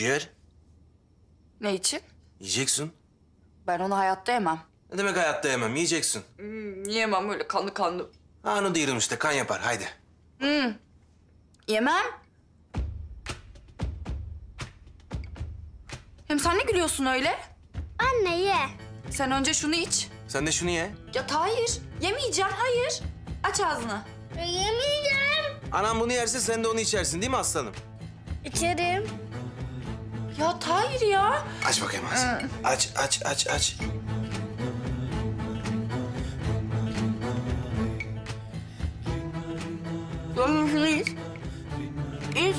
Ciğer. Ne için? Yiyeceksin. Ben onu hayatta yemem. Ne demek hayatta yemem? Yiyeceksin. Hmm, yiyemem öyle kanlı kanlı. Ha, onu diyorum işte kan yapar. Haydi. Yemem. Hem sen ne gülüyorsun öyle? Anne ye. Sen önce şunu iç. Sen de şunu ye. Ya hayır, yemeyeceğim, hayır. Aç ağzını. Yemeyeceğim. Anam bunu yerse sen de onu içersin değil mi aslanım? İçerim. Ya Tahir ya. Aç bakayım ağzını. Aç, aç, aç, aç. Doğru musun İz?